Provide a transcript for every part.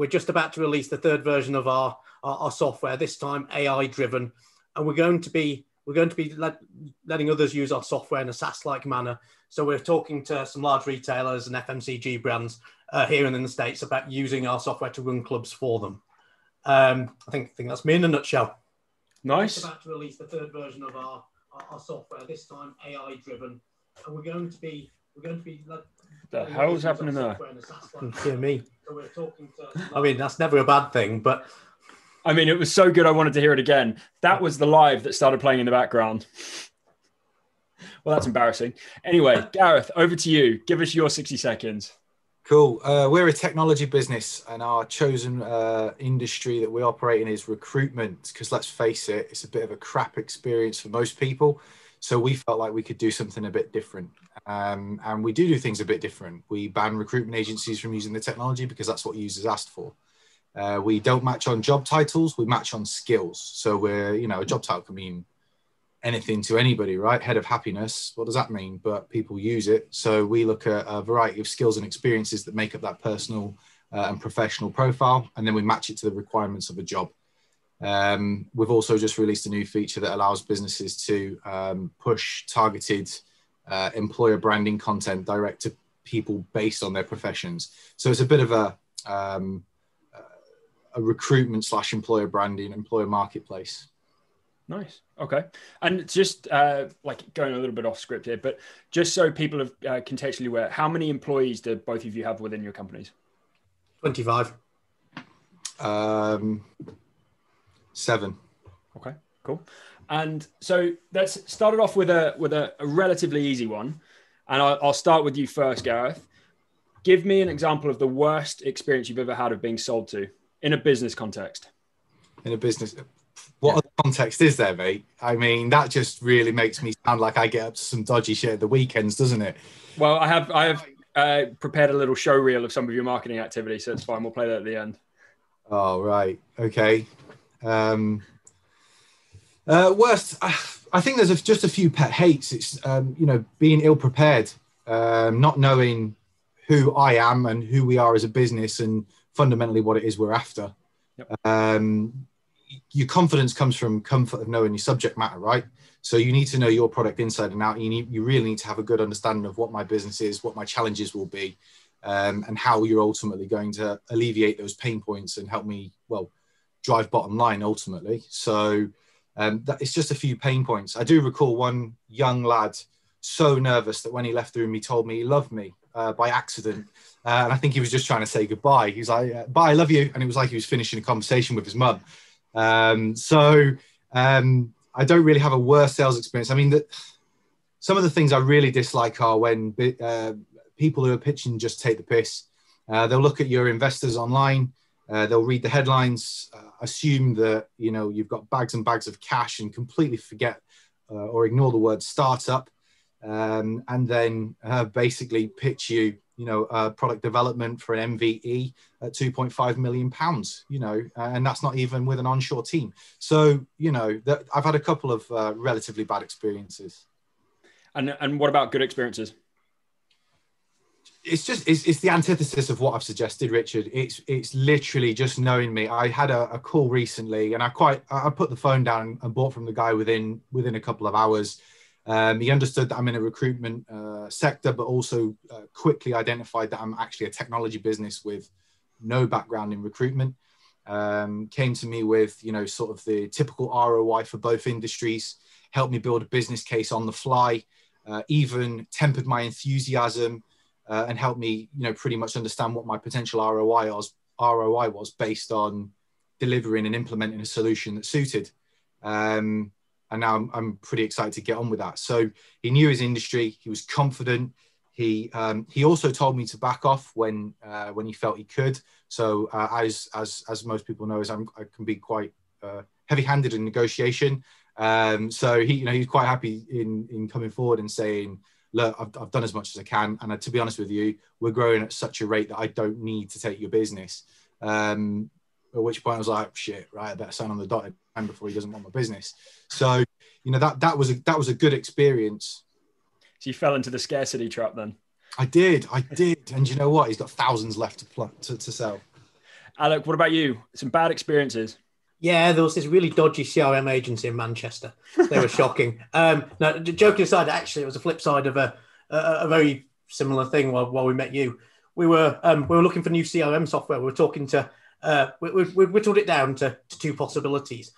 we're just about to release the third version of our, our, our software, this time AI driven. And we're going to be we're going to be let, letting others use our software in a SaaS-like manner. So we're talking to some large retailers and FMCG brands uh, here in the States about using our software to run clubs for them. Um, I think I think that's me in a nutshell. Nice. We're about to release the third version of our, our, our software, this time AI driven, and we're going to be we're going to be. Let, the hell's happening there? Hear me. So we're talking to. I mean, that's never a bad thing, but. I mean, it was so good. I wanted to hear it again. That was the live that started playing in the background. Well, that's embarrassing. Anyway, Gareth, over to you. Give us your 60 seconds. Cool. Uh, we're a technology business, and our chosen uh, industry that we operate in is recruitment. Because let's face it, it's a bit of a crap experience for most people. So we felt like we could do something a bit different, um, and we do do things a bit different. We ban recruitment agencies from using the technology because that's what users asked for. Uh, we don't match on job titles; we match on skills. So we're, you know, a job title can mean anything to anybody, right? Head of happiness, what does that mean? But people use it. So we look at a variety of skills and experiences that make up that personal uh, and professional profile, and then we match it to the requirements of a job. Um, we've also just released a new feature that allows businesses to um, push targeted uh, employer branding content direct to people based on their professions. So it's a bit of a um, a recruitment slash employer branding, employer marketplace. Nice. Okay. And just uh, like going a little bit off script here, but just so people have uh, contextually aware, how many employees do both of you have within your companies? 25. Um, seven. Okay, cool. And so let's start it off with a with a, a relatively easy one, and I'll, I'll start with you first, Gareth. Give me an example of the worst experience you've ever had of being sold to in a business context. In a business, what yeah. other context is there, mate? I mean, that just really makes me sound like I get up to some dodgy shit at the weekends, doesn't it? Well, I have I have uh, prepared a little show reel of some of your marketing activity, so it's fine. We'll play that at the end. Oh right, okay. Um, uh, worst, I think there's a, just a few pet hates. It's um, you know being ill prepared, um, not knowing who I am and who we are as a business, and fundamentally what it is we're after. Yep. Um, your confidence comes from comfort of knowing your subject matter, right? So you need to know your product inside and out. You need, you really need to have a good understanding of what my business is, what my challenges will be, um, and how you're ultimately going to alleviate those pain points and help me, well, drive bottom line ultimately. So um, that, it's just a few pain points. I do recall one young lad so nervous that when he left the room, he told me he loved me uh, by accident. Uh, and I think he was just trying to say goodbye. He was like, bye, I love you. And it was like he was finishing a conversation with his mum. Um, so um, I don't really have a worse sales experience. I mean, the, some of the things I really dislike are when uh, people who are pitching just take the piss. Uh, they'll look at your investors online. Uh, they'll read the headlines, uh, assume that you know you've got bags and bags of cash, and completely forget uh, or ignore the word startup, um, and then uh, basically pitch you you know, uh, product development for an MVP at 2.5 million pounds, you know, and that's not even with an onshore team. So, you know, that, I've had a couple of uh, relatively bad experiences. And, and what about good experiences? It's just it's, it's the antithesis of what I've suggested, Richard. It's it's literally just knowing me. I had a, a call recently, and I quite I put the phone down and bought from the guy within within a couple of hours um, he understood that I'm in a recruitment uh, sector, but also uh, quickly identified that I'm actually a technology business with no background in recruitment. Um, came to me with, you know, sort of the typical ROI for both industries, helped me build a business case on the fly, uh, even tempered my enthusiasm uh, and helped me, you know, pretty much understand what my potential ROI was, ROI was based on delivering and implementing a solution that suited. Um, and now I'm, I'm, pretty excited to get on with that. So he knew his industry. He was confident. He um, he also told me to back off when uh, when he felt he could. So uh, as as as most people know, as I'm, i can be quite uh, heavy-handed in negotiation. Um, so he you know he's quite happy in in coming forward and saying. Look, I've, I've done as much as I can, and uh, to be honest with you, we're growing at such a rate that I don't need to take your business. Um, at which point I was like, shit, right, I better sign on the dotted line before he doesn't want my business. So, you know, that that was a that was a good experience. So you fell into the scarcity trap then? I did, I did. And you know what? He's got thousands left to pl- to, to sell. Alec, what about you? Some bad experiences? Yeah, there was this really dodgy CRM agency in Manchester. They were shocking. Um, no, joking aside, actually, it was a flip side of a, a, a very similar thing while, while we met you. We were um, we were looking for new CRM software. We were talking to uh, we, we, we whittled it down to, to two possibilities,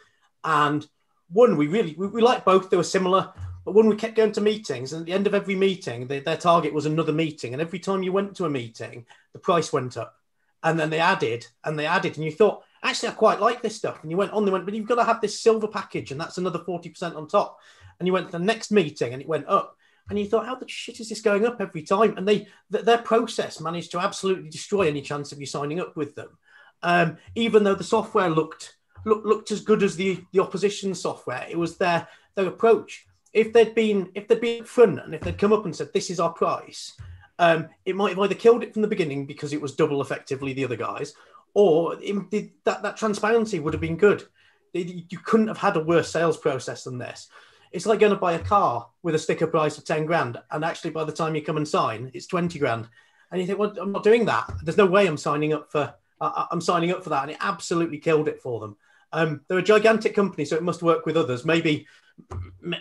and one we really we, we liked both. They were similar, but when we kept going to meetings, and at the end of every meeting, they, their target was another meeting, and every time you went to a meeting, the price went up, and then they added and they added, and you thought actually I quite like this stuff, and you went on. They went, but you've got to have this silver package, and that's another forty percent on top, and you went to the next meeting, and it went up and you thought, how the shit is this going up every time? And they th- their process managed to absolutely destroy any chance of you signing up with them, um, even though the software looked look, looked as good as the the opposition software. It was their their approach. If they'd been if they'd been front and if they'd come up and said this is our price, um, it might have either killed it from the beginning because it was double effectively the other guys, or it, that that transparency would have been good. You couldn't have had a worse sales process than this. It's like going to buy a car with a sticker price of 10 grand. And actually, by the time you come and sign, it's 20 grand. And you think, well, I'm not doing that. There's no way I'm signing up for, uh, I'm signing up for that. And it absolutely killed it for them. Um, they're a gigantic company, so it must work with others. Maybe,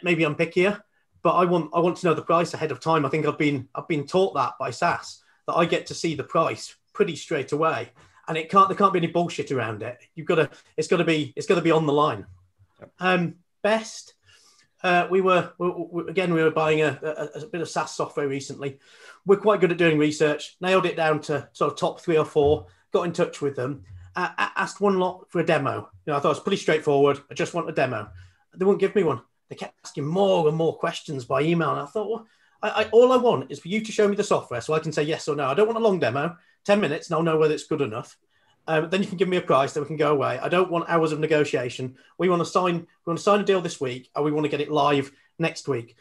maybe I'm pickier, but I want, I want to know the price ahead of time. I think I've been, I've been taught that by SaaS that I get to see the price pretty straight away and it can't there can't be any bullshit around it. You've got to it's got to be it's got to be on the line. Um, best uh, we, were, we, we, again we were buying a, a, a, bit of SaaS software recently. We're quite good at doing research. Nailed it down to sort of top three or four. Got in touch with them. Uh, asked one lot for a demo. You know, I thought it was pretty straightforward. I just want a demo. They wouldn't give me one. They kept asking more and more questions by email. And I thought, well, I, I, all I want is for you to show me the software so I can say yes or no. I don't want a long demo. Ten minutes, and I'll know whether it's good enough. Um, then you can give me a price, then we can go away. I don't want hours of negotiation. We want to sign. We want to sign a deal this week, and we want to get it live next week.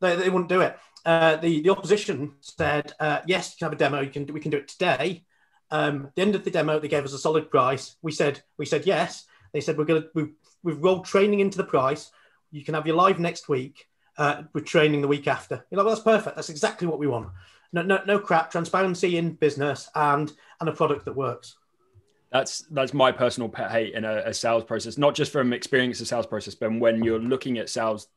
They, they wouldn't do it. Uh, the the opposition said, uh, "Yes, you can have a demo. You can we can do it today." Um, the end of the demo, they gave us a solid price. We said we said yes. They said we're going to we've, we've rolled training into the price. You can have your live next week. Uh, with training the week after. You're like, well, that's perfect. That's exactly what we want. No, no, no crap. Transparency in business and and a product that works. That's that's my personal pet hate in a, a, sales process, not just from experience of sales process, but when you're looking at sales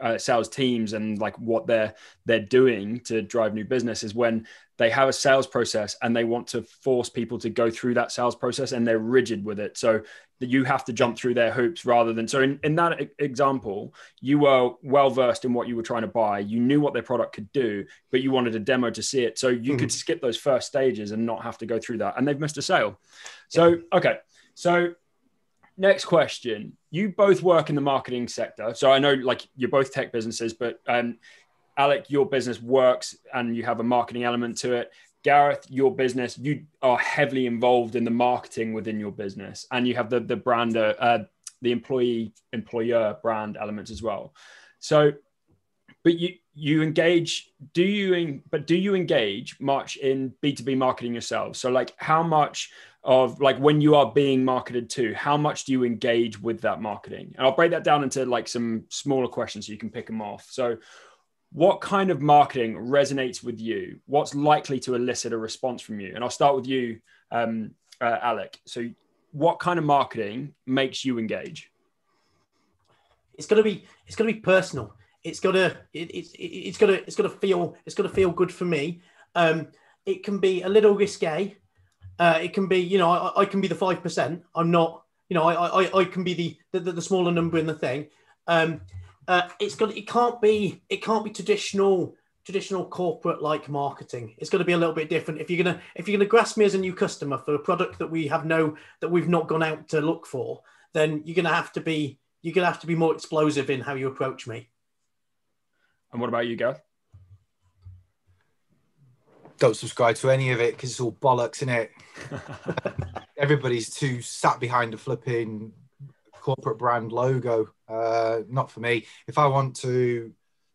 uh, sales teams and like what they're they're doing to drive new business is when they have a sales process and they want to force people to go through that sales process and they're rigid with it. So that you have to jump through their hoops rather than so in, in that example you were well versed in what you were trying to buy. You knew what their product could do but you wanted a demo to see it. So you mm-hmm. could skip those first stages and not have to go through that. And they've missed a sale. So okay. So next question. You both work in the marketing sector so i know like you're both tech businesses but um, alec your business works and you have a marketing element to it. Gareth your business you are heavily involved in the marketing within your business and you have the the brand uh, uh the employee employer brand elements as well. So but you you engage do you in, but do you engage much in b2b marketing yourself? So like how much of like when you are being marketed to how much do you engage with that marketing? And i'll break that down into like some smaller questions so you can pick them off. So what kind of marketing resonates with you? What's likely to elicit a response from you? And i'll start with you um, uh, alec. So what kind of marketing makes you engage? It's to be it's to be personal. It's got to it, it, it's to it's gonna feel it's gonna feel good for me. Um, it can be a little risque uh, it can be, you know, I, I can be the five percent. I'm not, you know, I, I I can be the the, the smaller number in the thing. Um, uh, it's got it can't be it can't be traditional traditional corporate like marketing. It's got to be a little bit different. If you're gonna if you're gonna grasp me as a new customer for a product that we have no that we've not gone out to look for, then you're gonna have to be you're gonna have to be more explosive in how you approach me. And what about you, Gareth? Don't subscribe to any of it because it's all bollocks in it. Everybody's too sat behind a flipping corporate brand logo. Uh, not for me. If I want to,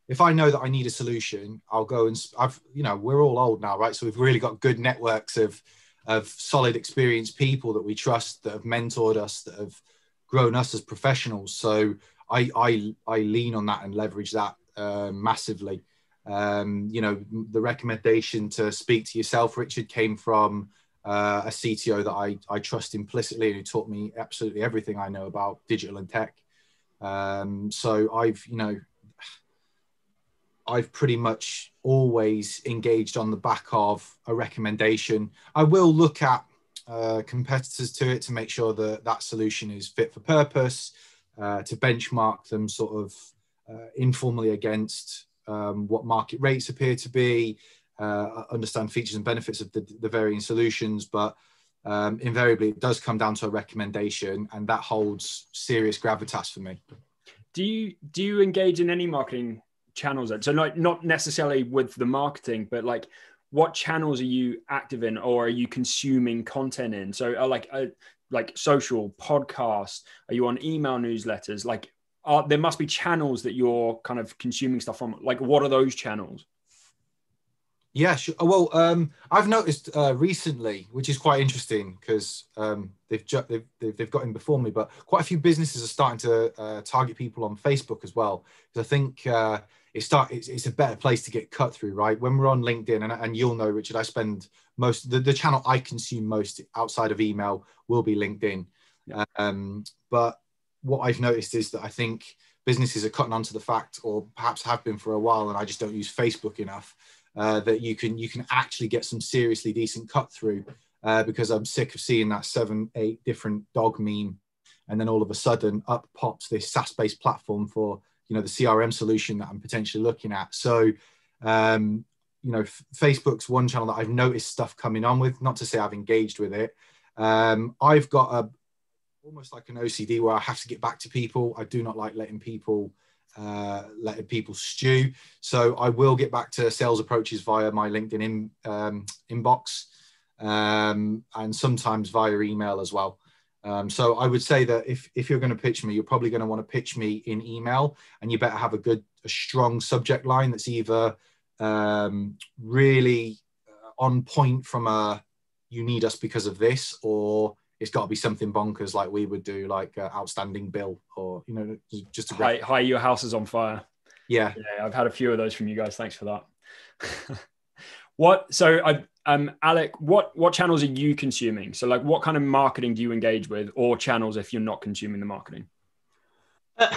if I know that I need a solution, I'll go and I've you know we're all old now, right? So we've really got good networks of of solid, experienced people that we trust that have mentored us, that have grown us as professionals. So I I I lean on that and leverage that uh, massively. Um, you know, the recommendation to speak to yourself, Richard, came from uh, a CTO that I, I trust implicitly and who taught me absolutely everything I know about digital and tech. Um, so I've, you know, I've pretty much always engaged on the back of a recommendation. I will look at uh, competitors to it to make sure that that solution is fit for purpose, uh, to benchmark them sort of uh, informally against um, what market rates appear to be, uh, understand features and benefits of the, the varying solutions, but um, invariably it does come down to a recommendation, and that holds serious gravitas for me. Do you do you engage in any marketing channels? So not not necessarily with the marketing, but like what channels are you active in, or are you consuming content in? So like uh, like social podcasts? Are you on email newsletters? Like are, there must be channels that you're kind of consuming stuff from. Like what are those channels? Yeah, sure. Well, um, I've noticed uh, recently, which is quite interesting because um, they've, ju- they've, they've they've got in before me, but quite a few businesses are starting to uh, target people on Facebook as well. Because I think uh, it's start it's, it's, a better place to get cut through, right? When we're on LinkedIn, and, and you'll know, Richard, I spend most the, the channel I consume most outside of email will be LinkedIn. Yeah. Um, but what I've noticed is that I think businesses are cutting onto the fact, or perhaps have been for a while, and I just don't use Facebook enough uh, that you can you can actually get some seriously decent cut through uh, because I'm sick of seeing that seven eight different dog meme and then all of a sudden up pops this SaaS based platform for you know the CRM solution that I'm potentially looking at. So um, you know F- Facebook's one channel that I've noticed stuff coming on with not to say I've engaged with it. Um, I've got a almost like an OCD where I have to get back to people I do not like letting people uh, letting people stew. So I will get back to sales approaches via my LinkedIn in, um, inbox um, and sometimes via email as well. Um, so I would say that if, if you're going to pitch me, you're probably going to want to pitch me in email and you better have a good, a strong subject line that's either um, really uh, on point from a you need us because of this or it's got to be something bonkers like we would do, like uh, outstanding bill, or you know, just a great. Hi, hi, your house is on fire. Yeah, yeah, I've had a few of those from you guys. Thanks for that. what? So, I, um, Alec, what what channels are you consuming? So, like, what kind of marketing do you engage with, or channels if you're not consuming the marketing? Uh,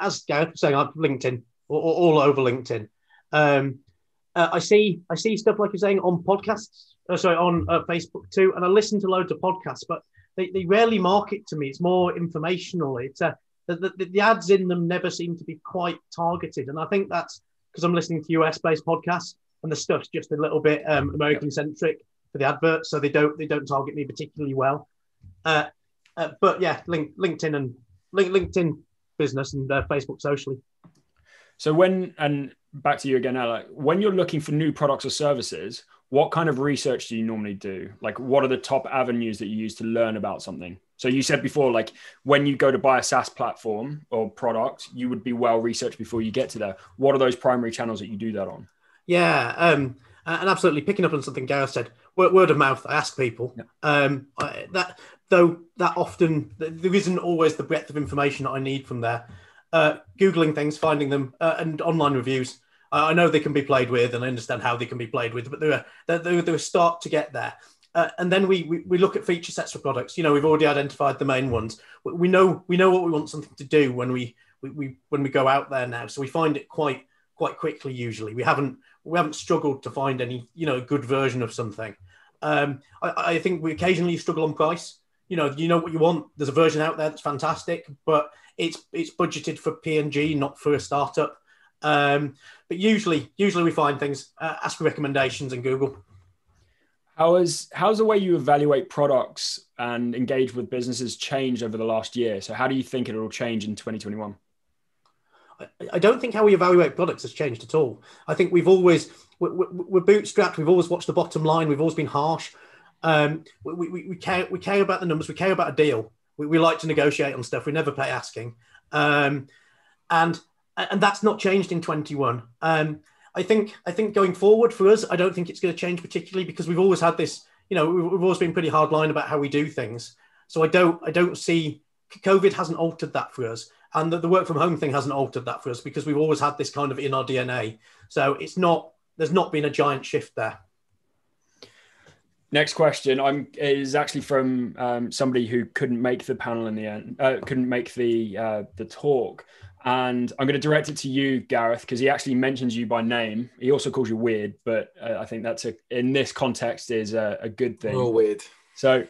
as Gareth was saying, I've LinkedIn all, all over LinkedIn. Um, uh, I see I see stuff like you're saying on podcasts uh, sorry, on uh, Facebook too, and I listen to loads of podcasts, but they, they rarely market to me. It's more informational. It's uh, the, the, the ads in them never seem to be quite targeted, and I think that's because I'm listening to US based podcasts and the stuff's just a little bit um, American centric for the adverts, so they don't they don't target me particularly well. Uh, uh, but yeah, link, LinkedIn and link, LinkedIn business and uh, Facebook socially. So when and back to you again, Alec, when you're looking for new products or services, what kind of research do you normally do? Like, what are the top avenues that you use to learn about something? So you said before, like when you go to buy a SaaS platform or product, you would be well researched before you get to there. What are those primary channels that you do that on? Yeah, um, and absolutely picking up on something Gareth said. Word, of mouth. I ask people. Yeah. Um, I, that though that often there isn't always the breadth of information that I need from there. Uh, Googling things, finding them, uh, and online reviews. I know they can be played with, and I understand how they can be played with, but they're they're, they're a start to get there. Uh, and then we, we, we look at feature sets for products. You know, we've already identified the main ones. We know we know what we want something to do when we, we, we when we go out there now. So we find it quite quite quickly. Usually, we haven't we haven't struggled to find any you know good version of something. Um, I, I think we occasionally struggle on price. You know, you know what you want. There's a version out there that's fantastic, but it's it's budgeted for P&G, not for a startup. Um, but usually, usually we find things. Uh, ask for recommendations in Google. How is how's the way you evaluate products and engage with businesses changed over the last year? So how do you think it will change in 2021? I don't think how we evaluate products has changed at all. I think we've always we're, we're bootstrapped. We've always watched the bottom line. We've always been harsh. Um, we, we, we, care we care about the numbers. We care about a deal. We, we like to negotiate on stuff. We never pay asking. Um, and and that's not changed in 21. Um, I think I think going forward for us, I don't think it's going to change particularly because we've always had this. You know, we've, always been pretty hard line about how we do things. So I don't I don't see COVID hasn't altered that for us, and the, the work from home thing hasn't altered that for us because we've always had this kind of in our DNA. So it's not there's not been a giant shift there. Next question. I'm is actually from um, somebody who couldn't make the panel in the end, uh, couldn't make the uh, the talk, and I'm going to direct it to you, Gareth, because he actually mentions you by name. He also calls you weird, but uh, I think that's a in this context is a, a good thing. All weird. So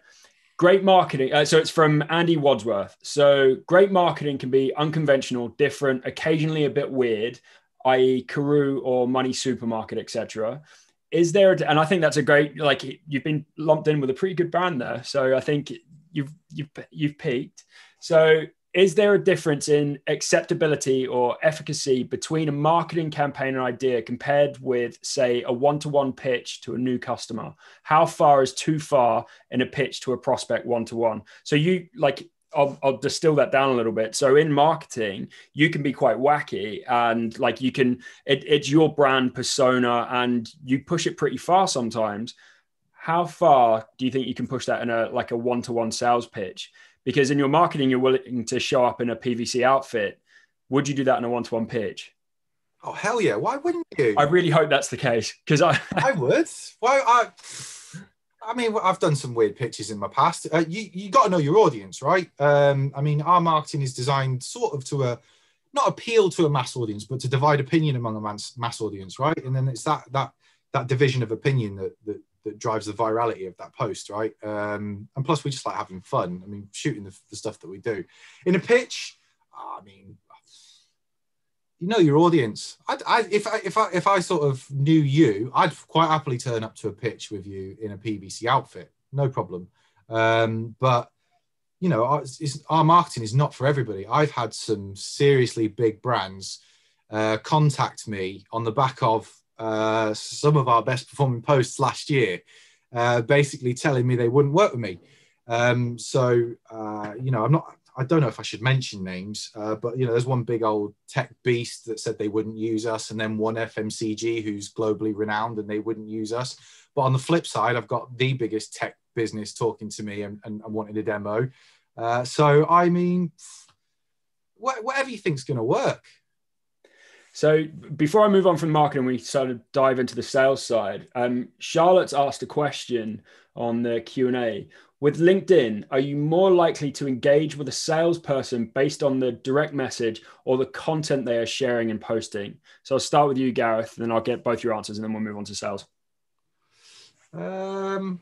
great marketing. Uh, so it's from Andy Wadsworth. So great marketing can be unconventional, different, occasionally a bit weird, i.e., Caroo or Money Supermarket, etc is there and i think that's a great like you've been lumped in with a pretty good brand there so i think you've you've you've peaked so is there a difference in acceptability or efficacy between a marketing campaign and idea compared with say a one-to-one pitch to a new customer how far is too far in a pitch to a prospect one-to-one so you like I'll, I'll, distill that down a little bit. So in marketing, you can be quite wacky and like you can, it, it's your brand persona and you push it pretty far sometimes. How far do you think you can push that in a like a one-to-one sales pitch? Because in your marketing, you're willing to show up in a PVC outfit. Would you do that in a one-to-one pitch? Oh hell yeah! Why wouldn't you? I really hope that's the case because I I would. Why I I mean, I've done some weird pitches in my past. Uh, you you got to know your audience, right? Um, I mean, our marketing is designed sort of to a not appeal to a mass audience, but to divide opinion among a mass, mass audience, right? And then it's that that that division of opinion that that, that drives the virality of that post, right? Um, and plus, we just like having fun. I mean, shooting the, the stuff that we do in a pitch. I mean, you know your audience. I'd, I, if I if I if I sort of knew you, I'd quite happily turn up to a pitch with you in a PVC outfit, no problem. Um, but you know, our, our, marketing is not for everybody. I've had some seriously big brands uh, contact me on the back of uh, some of our best performing posts last year, uh, basically telling me they wouldn't work with me. Um, so uh, you know, I'm not I don't know if I should mention names, uh, but you know, there's one big old tech beast that said they wouldn't use us, and then one FMCG who's globally renowned and they wouldn't use us. But on the flip side, I've got the biggest tech business talking to me and, and, and wanting a demo. So I mean, wh- whatever you think's going to work. So before I move on from marketing, we sort of dive into the sales side. Um, Charlotte's asked a question on the Q and A. With LinkedIn, are you more likely to engage with a salesperson based on the direct message or the content they are sharing and posting? So I'll start with you, Gareth, then I'll get both your answers and then we'll move on to sales. Um,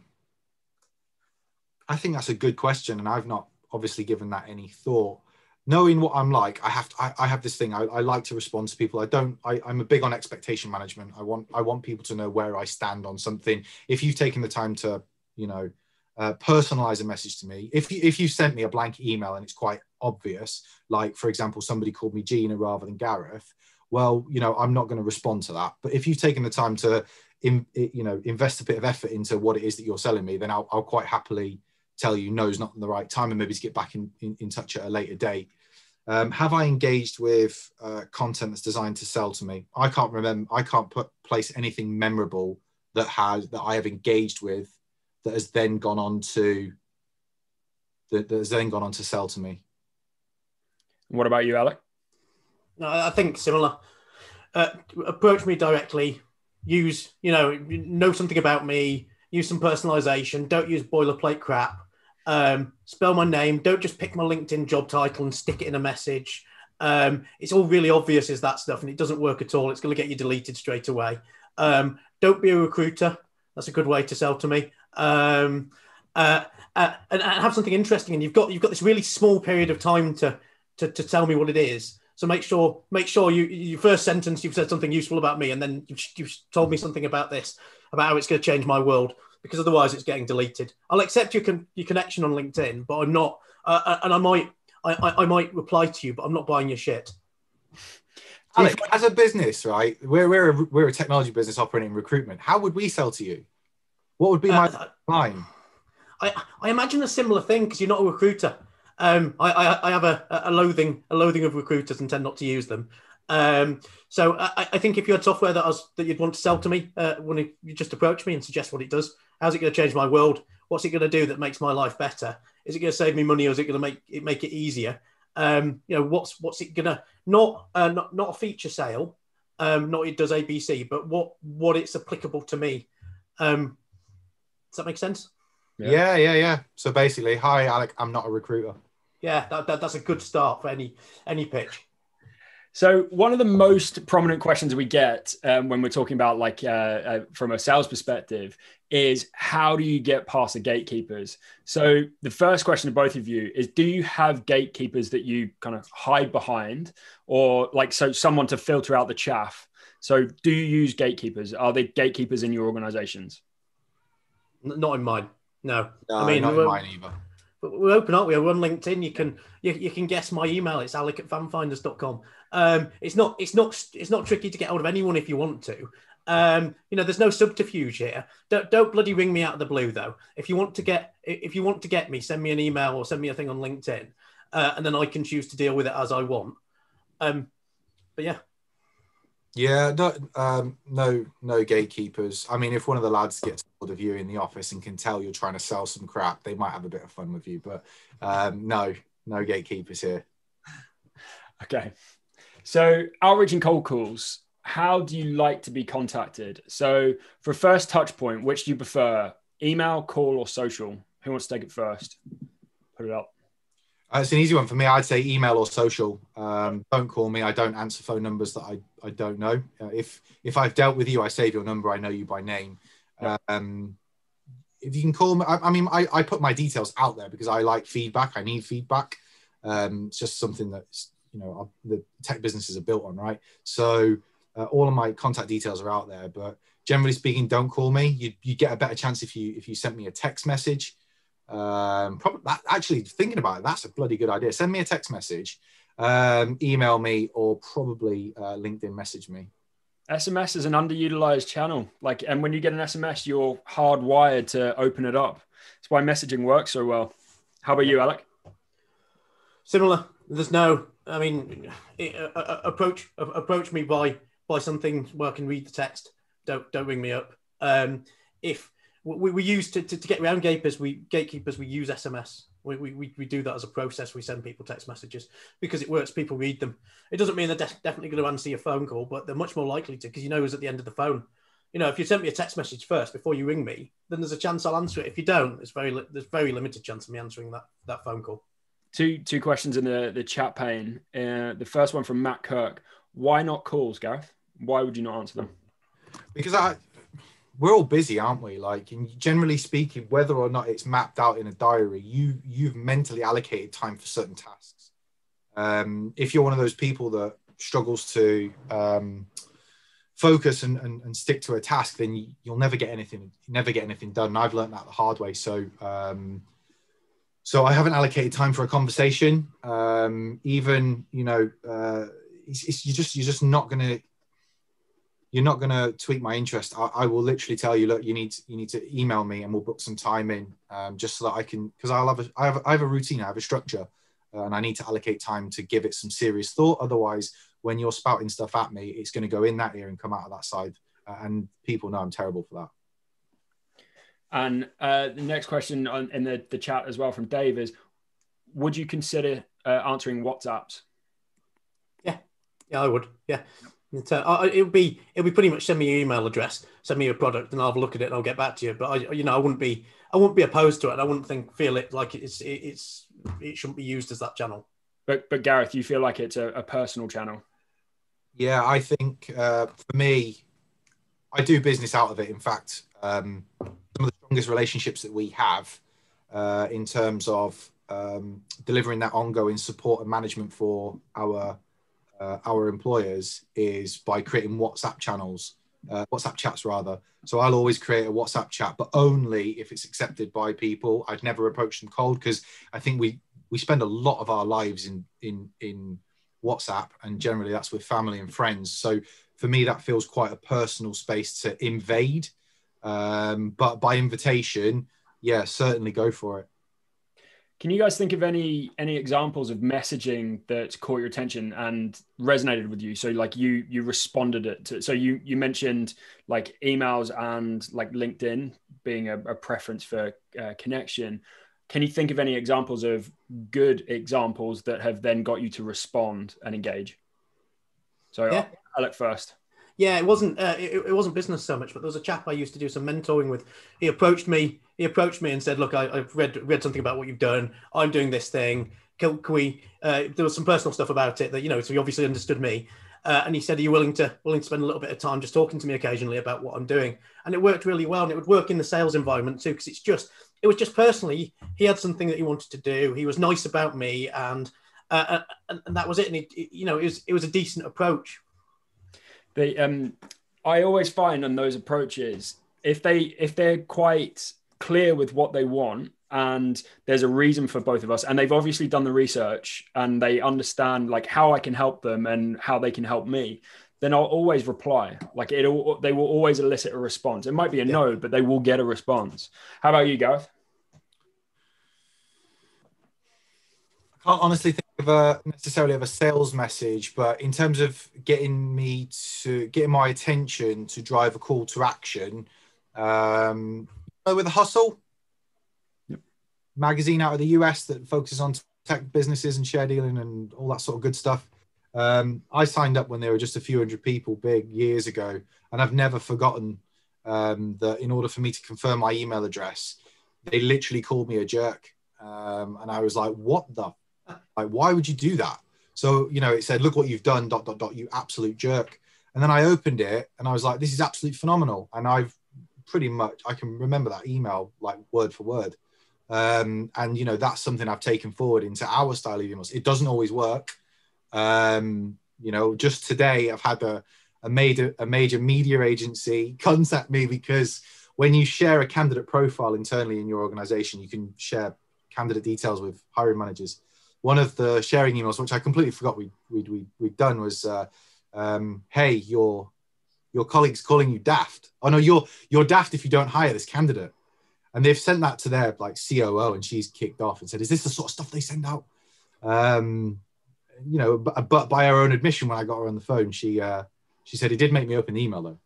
I think that's a good question, and I've not obviously given that any thought. Knowing what I'm like, I have to, I, I have this thing. I, I, like to respond to people. I don't. I, I'm a big on expectation management. I want I want people to know where I stand on something. If you've taken the time to, you know, uh, personalize a message to me. If you, if you sent me a blank email and it's quite obvious, like for example, somebody called me Gina rather than Gareth, well, you know, I'm not going to respond to that. But if you've taken the time to, in, you know, invest a bit of effort into what it is that you're selling me, then I'll, I'll quite happily tell you no is not the right time and maybe to get back in, in, in touch at a later date. Um, have I engaged with uh, content that's designed to sell to me? I can't remember. I can't put place anything memorable that has that I have engaged with that has then gone on to that, that has then gone on to sell to me. What about you, Alec? I think similar. Uh, approach me directly. Use you know know something about me. Use some personalization. Don't use boilerplate crap. Um, spell my name. Don't just pick my LinkedIn job title and stick it in a message. Um, it's all really obvious is that stuff, and it doesn't work at all. It's going to get you deleted straight away. Um, don't be a recruiter. That's a good way to sell to me um, uh, uh, and, and, have something interesting. And you've got you've got this really small period of time to to, to tell me what it is. So make sure make sure you your first sentence you've said something useful about me, and then you've, you've told me something about this about how it's going to change my world. Because otherwise, it's getting deleted. I'll accept your con- your connection on LinkedIn, but I'm not. Uh, uh and I might I, I, I might reply to you, but I'm not buying your shit. Alec, as a business, right? We're we're a, we're a technology business operating recruitment. How would we sell to you? What would be my uh, line? I, I imagine a similar thing because you're not a recruiter. Um, I, I, I have a, a loathing a loathing of recruiters and tend not to use them. Um, so I, I think if you had software that I was, that you'd want to sell to me, uh, when you just approach me and suggest what it does, how's it going to change my world? What's it going to do that makes my life better? Is it going to save me money or is it going to make it make it easier? Um, you know, what's what's it going to not uh, not not a feature sale, um, not it does ABC, but what what it's applicable to me. Um, Does that make sense? Yeah. yeah, yeah, yeah. So basically, hi, Alec. I'm not a recruiter. Yeah, that, that, that's a good start for any any pitch. So one of the most prominent questions we get um, when we're talking about like uh, uh, from a sales perspective is how do you get past the gatekeepers? So the first question to both of you is: Do you have gatekeepers that you kind of hide behind, or like so someone to filter out the chaff? So do you use gatekeepers? Are there gatekeepers in your organizations? Not in mine. No, no I mean not in mine either. We're open, aren't we? We're on LinkedIn. You can you, you can guess my email. It's alec at fanfinders.com. Um, it's not it's not it's not tricky to get hold of anyone if you want to. Um, you know, there's no subterfuge here. Don't, don't bloody ring me out of the blue though. If you want to get if you want to get me, send me an email or send me a thing on LinkedIn, uh, and then I can choose to deal with it as I want. Um, but yeah, yeah, no, um, no, no gatekeepers. I mean, if one of the lads gets hold of you in the office and can tell you're trying to sell some crap, they might have a bit of fun with you. But um, no, no gatekeepers here. Okay. So, outreach and cold calls. How do you like to be contacted? So, for first touch point, which do you prefer? Email, call, or social? Who wants to take it first? Put it up. Uh, it's an easy one for me. I'd say email or social. Um, don't call me. I don't answer phone numbers that I, I don't know. Uh, if if I've dealt with you, I save your number. I know you by name. Um, if you can call me, I, I, mean, I, I put my details out there because I like feedback. I need feedback. Um, it's just something that's you know the tech businesses are built on, right? So uh, all of my contact details are out there. But generally speaking, don't call me. You you get a better chance if you if you sent me a text message. Um, probably that, actually thinking about it, that's a bloody good idea. Send me a text message, um, email me, or probably uh, LinkedIn message me. SMS is an underutilized channel. Like, and when you get an SMS, you're hardwired to open it up. That's why messaging works so well. How about you, Alec? Similar. There's no. I mean, it, uh, approach uh, approach me by by something where I can read the text. Don't don't ring me up. Um, if we, we use to, to, to, get around gatekeepers, we gatekeepers, we use SMS. We, we, we do that as a process. We send people text messages because it works. People read them. It doesn't mean they're de- definitely going to answer your phone call, but they're much more likely to because you know who's at the end of the phone. You know, if you sent me a text message first before you ring me, then there's a chance I'll answer it. If you don't, it's very there's very limited chance of me answering that that phone call. Two two questions in the the chat pane. Uh, the first one from Matt Kirk. Why not calls, Gareth? Why would you not answer them? Because I we're all busy, aren't we? Like, and generally speaking, whether or not it's mapped out in a diary, you you've mentally allocated time for certain tasks. Um, if you're one of those people that struggles to um, focus and, and, and, stick to a task, then you, will never get anything never get anything done. And I've learned that the hard way. So um, so I haven't allocated time for a conversation. Um, even you know, uh, it's, it's, you're just you're just not going to you're not going to tweak my interest. I, I, will literally tell you, look, you need you need to email me, and we'll book some time in, um, just so that I can, because I'll have a, I have, I have a routine, I have a structure, uh, and I need to allocate time to give it some serious thought. Otherwise, when you're spouting stuff at me, it's going to go in that ear and come out of that side, uh, and people know I'm terrible for that. And uh, the next question on, in the, the chat as well from Dave is, would you consider uh, answering WhatsApps? Yeah, yeah, I would. Yeah. It'll be it'll be pretty much send me your email address, send me your product, and I'll have a look at it and I'll get back to you. But I, you know, I wouldn't be I wouldn't be opposed to it. I wouldn't think feel it like it's it's it shouldn't be used as that channel. But but Gareth, you feel like it's a, a personal channel? Yeah, I think uh, for me, I do business out of it. In fact, um, some of the strongest relationships that we have uh, in terms of um, delivering that ongoing support and management for our uh, our employers is by creating WhatsApp channels, uh, WhatsApp chats rather. So I'll always create a WhatsApp chat, but only if it's accepted by people. I'd never approach them cold because I think we we spend a lot of our lives in in in WhatsApp, and generally that's with family and friends. So for me, that feels quite a personal space to invade. Um, but by invitation, yeah, certainly go for it. Can you guys think of any any examples of messaging that caught your attention and resonated with you? So like you you responded it to. So you you mentioned like emails and like LinkedIn being a, a preference for uh, connection. Can you think of any examples of good examples that have then got you to respond and engage? So yeah. Alec first. Yeah, it wasn't uh, it, it, wasn't business so much, but there was a chap I used to do some mentoring with. He approached me. He approached me and said, "Look, I, have read read something about what you've done. I'm doing this thing. Can, can we?" Uh, there was some personal stuff about it that you know. So he obviously understood me, uh, and he said, "Are you willing to willing to spend a little bit of time just talking to me occasionally about what I'm doing?" And it worked really well, and it would work in the sales environment too, because it's just it was just personally he had something that he wanted to do. He was nice about me, and uh, and, and that was it. And he, you know, it was it was a decent approach. They um I always find on those approaches, if they if they're quite clear with what they want and there's a reason for both of us and they've obviously done the research and they understand like how I can help them and how they can help me then I'll always reply. Like it they will always elicit a response. It might be a yeah. no but they will get a response. How about you Gareth? I can't honestly think of a necessarily of a sales message, but in terms of getting me to getting my attention to drive a call to action, um, with a hustle yep. magazine out of the US that focuses on tech businesses and share dealing and all that sort of good stuff. Um, I signed up when there were just a few hundred people big years ago, and I've never forgotten um, that in order for me to confirm my email address, they literally called me a jerk. Um, and I was like, what the like, why would you do that? So, you know, it said, look what you've done, dot, dot, dot, you absolute jerk. And then I opened it and I was like, this is absolutely phenomenal. And I've pretty much, I can remember that email like word for word. Um, and, you know, that's something I've taken forward into our style of emails. It doesn't always work. Um, you know, just today I've had a, a major, a major media agency contact me because when you share a candidate profile internally in your organization, you can share candidate details with hiring managers one of the sharing emails, which I completely forgot we we'd, we'd, we'd done, was, uh, um, "Hey, your your colleagues calling you daft. Oh no, you're you're daft if you don't hire this candidate." And they've sent that to their like COO, and she's kicked off and said, "Is this the sort of stuff they send out?" Um, you know, but, but by her own admission, when I got her on the phone, she uh, she said it did make me open the email though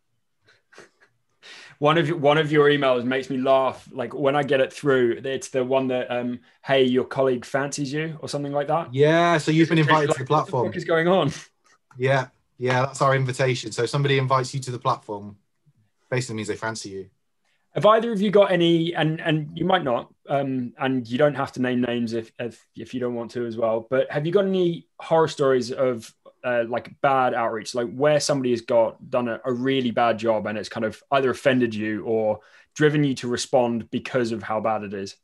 one of one of your emails makes me laugh. Like when I get it through, it's the one that um, "Hey, your colleague fancies you" or something like that. Yeah, so you've been invited like, to the platform. What is going on? Yeah, yeah, that's our invitation. So somebody invites you to the platform, basically means they fancy you. Have either of you got any? And and you might not, um, and you don't have to name names if if if you don't want to as well. But have you got any horror stories of uh, like bad outreach, like where somebody has got done a, a, really bad job and it's kind of either offended you or driven you to respond because of how bad it is?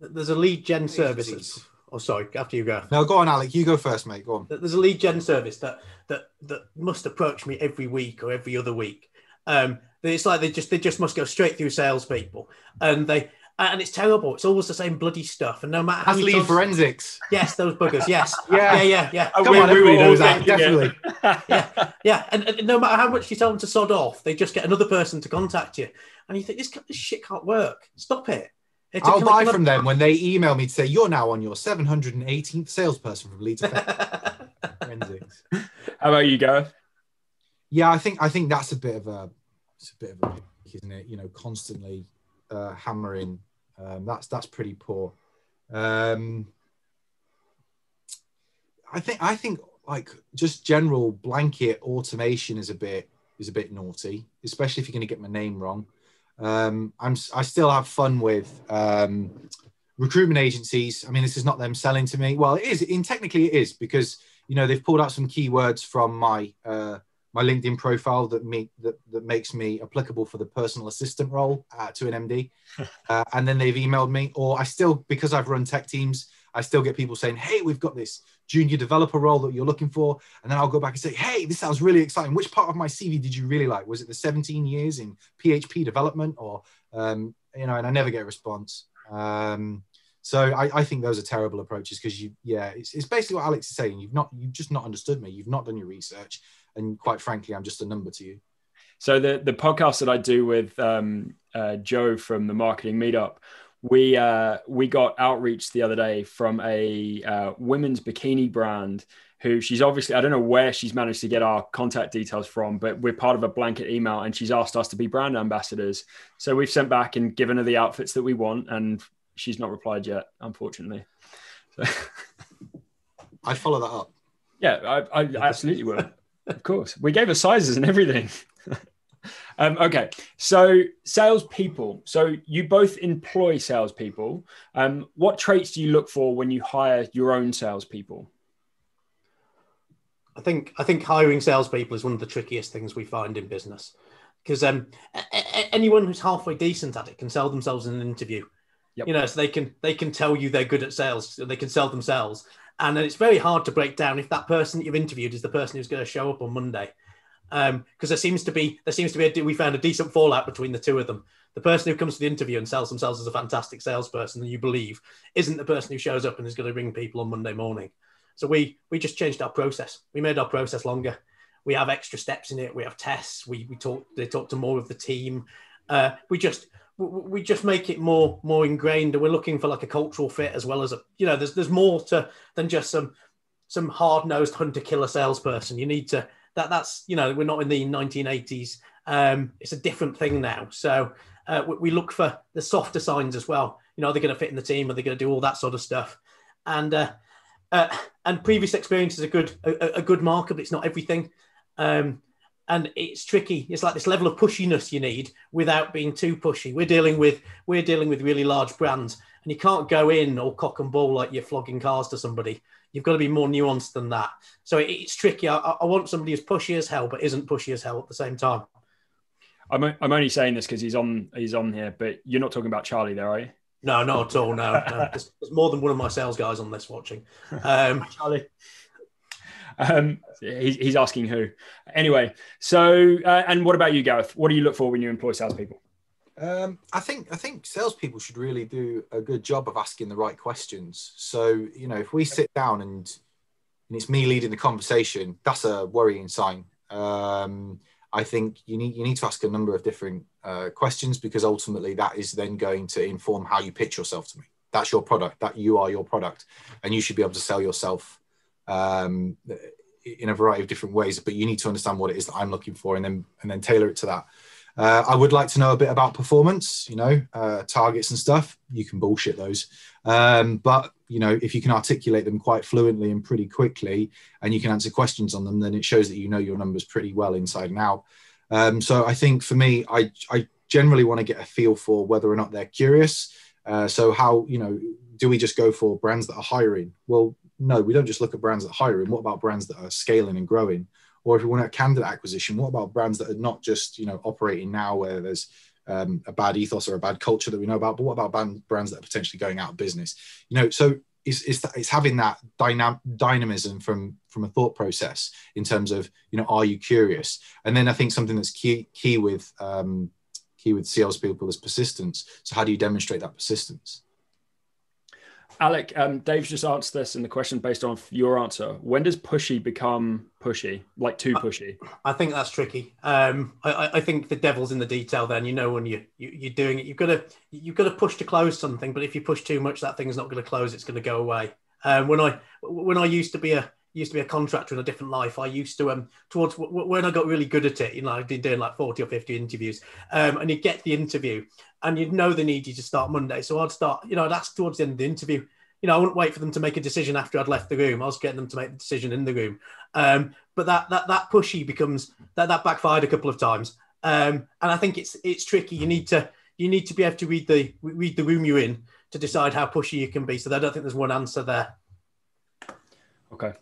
There's a lead gen service. Oh, sorry. After you go. No, go on, Alec. You go first, mate. Go on. There's a lead gen service that that that must approach me every week or every other week. Um, it's like they just they just must go straight through salespeople, and they Uh, and it's terrible. It's always the same bloody stuff. And no matter how many lead forensics. Yes, those buggers. Yes. yeah. Yeah. Yeah. Yeah. Come we, on, everybody knows that. Definitely. yeah. Yeah. And, and, no matter how much you tell them to sod off, they just get another person to contact you. And you think this, this shit can't work. Stop it. It's I'll buy from them when they email me to say you're now on your 718th salesperson from Lead Forensics. How about you, Gareth? Yeah, I think I think that's a bit of a it's a bit of a isn't it? You know, constantly uh, hammering. Um, that's that's pretty poor. Um, I think I think like just general blanket automation is a bit is a bit naughty, especially if you're going to get my name wrong. Um, I'm I still have fun with um, recruitment agencies. I mean, this is not them selling to me. Well, it is. In technically, it is because you know they've pulled out some keywords from my uh, my LinkedIn profile that me that, that makes me applicable for the personal assistant role uh, to an MD, uh, and then they've emailed me. Or I still, because I've run tech teams, I still get people saying, "Hey, we've got this junior developer role that you're looking for," and then I'll go back and say, "Hey, this sounds really exciting. Which part of my CV did you really like? Was it the 17 years in PHP development, or um, you know?" And I never get a response. Um, so I, I, think those are terrible approaches because you, yeah, it's, it's basically what Alex is saying. You've not, you've just not understood me. You've not done your research, and quite frankly, I'm just a number to you. So the the podcast that I do with um, uh, Joe from the Marketing Meetup, we uh, we got outreach the other day from a uh, women's bikini brand who she's obviously I don't know where she's managed to get our contact details from, but we're part of a blanket email and she's asked us to be brand ambassadors. So we've sent back and given her the outfits that we want, and she's not replied yet, unfortunately. So. I'd follow that up. Yeah, I, I absolutely will. Of course, we gave her sizes and everything. um, okay, so salespeople. So you both employ salespeople. Um, what traits do you look for when you hire your own salespeople? I think I think hiring salespeople is one of the trickiest things we find in business because um, anyone who's halfway decent at it can sell themselves in an interview. Yep. You know, so they can they can tell you they're good at sales, they can sell themselves, and it's very hard to break down if that person that you've interviewed is the person who's going to show up on Monday, because um, there seems to be there seems to be a, we found a decent fallout between the two of them. The person who comes to the interview and sells themselves as a fantastic salesperson and you believe isn't the person who shows up and is going to ring people on Monday morning. So we we just changed our process. We made our process longer. We have extra steps in it. We have tests. We we talk they talk to more of the team. Uh, we just we just make it more more ingrained and we're looking for like a cultural fit as well as a you know there's there's more to than just some some hard-nosed hunter killer salesperson. You need to that that's you know we're not in the 1980s um it's a different thing now. So uh, we, we, look for the softer signs as well. You know are they going to fit in the team? Are they going to do all that sort of stuff? And uh, uh and previous experience is a good a, a good marker but it's not everything. Um and it's tricky. It's like this level of pushiness you need without being too pushy. We're dealing with we're dealing with really large brands, and you can't go in all cock and bull like you're flogging cars to somebody. You've got to be more nuanced than that. So it's tricky. I, I want somebody who's pushy as hell, but isn't pushy as hell at the same time. I'm, I'm only saying this because he's on he's on here, but you're not talking about Charlie there, are you? No, not at all. No, no. There's, there's, more than one of my sales guys on this watching. Um, Charlie. Um, he's, he's asking who. Anyway, so uh, and what about you, Gareth? What do you look for when you employ salespeople? Um, I think I think salespeople should really do a good job of asking the right questions. So you know, if we sit down and and it's me leading the conversation, that's a worrying sign. Um, I think you need you need to ask a number of different uh, questions because ultimately that is then going to inform how you pitch yourself to me. That's your product. That you are your product, and you should be able to sell yourself um, in a variety of different ways. But you need to understand what it is that I'm looking for, and then and then tailor it to that. Uh, I would like to know a bit about performance, you know, uh, targets and stuff. You can bullshit those, um, but you know, if you can articulate them quite fluently and pretty quickly, and you can answer questions on them, then it shows that you know your numbers pretty well inside and out. Um, so I think for me, I I generally want to get a feel for whether or not they're curious. Uh, so how you know, do we just go for brands that are hiring? Well, no, we don't just look at brands that are hiring. What about brands that are scaling and growing? Or if we want a candidate acquisition, what about brands that are not just you know operating now where there's um, a bad ethos or a bad culture that we know about, but what about band, brands that are potentially going out of business? You know, so it's, it's, it's having that dynam- dynamism from from a thought process in terms of you know are you curious and then i think something that's key key with um, key with sales people is persistence so how do you demonstrate that persistence Alec, um, Dave's just answered this in the question based on your answer. When does pushy become pushy, like too pushy? I think that's tricky. Um, I, I, think the devil's in the detail. Then you know when you, you are doing it, you've got to you've got to push to close something. But if you push too much, that thing's not going to close. It's going to go away. Um, when I when I used to be a used to be a contractor in a different life. I used to um towards when I got really good at it. You know, I'd been doing like forty or fifty interviews, um, and you get the interview, and you'd know they need you to start Monday. So I'd start, you know, I'd ask towards the end of the interview. You know, I wouldn't wait for them to make a decision after I'd left the room. I was getting them to make the decision in the room. Um, but that that that pushy becomes that that backfired a couple of times. Um, and I think it's it's tricky. You need to you need to be able to read the read the room you're in to decide how pushy you can be. So I don't think there's one answer there. Okay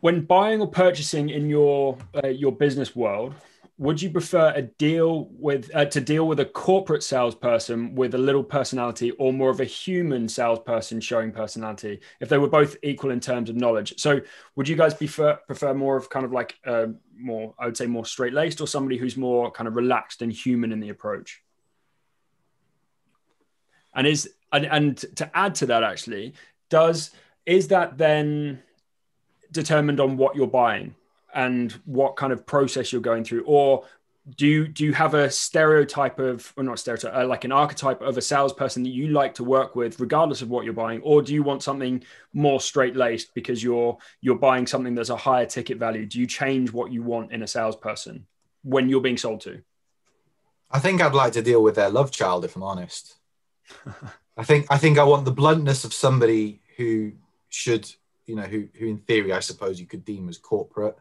when buying or purchasing in your uh, your business world would you prefer a deal with uh, to deal with a corporate salesperson with a little personality or more of a human salesperson showing personality if they were both equal in terms of knowledge? So would you guys prefer prefer more of kind of like uh, more i would say more straight laced or somebody who's more kind of relaxed and human in the approach? And is and, and to add to that actually does is that then determined on what you're buying and what kind of process you're going through or do you do you have a stereotype of or not stereotype uh, like an archetype of a salesperson that you like to work with regardless of what you're buying or do you want something more straight laced because you're you're buying something that's a higher ticket value? Do you change what you want in a salesperson when you're being sold to? I think i'd like to deal with their love child if i'm honest. I think i think i want the bluntness of somebody who should you know, who, who in theory, I suppose you could deem as corporate.